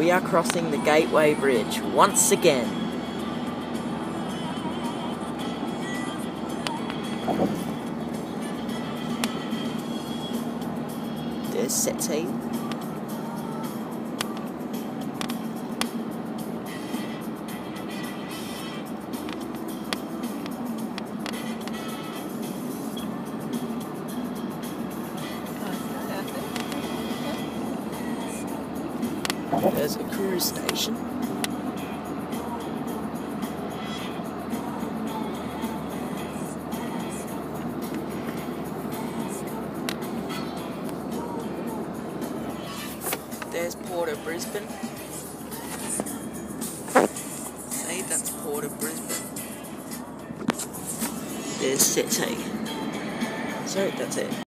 We are crossing the Gateway Bridge once again. There's City. There's a cruise station. There's Port of Brisbane. See, that's Port of Brisbane. There's City. So that's it.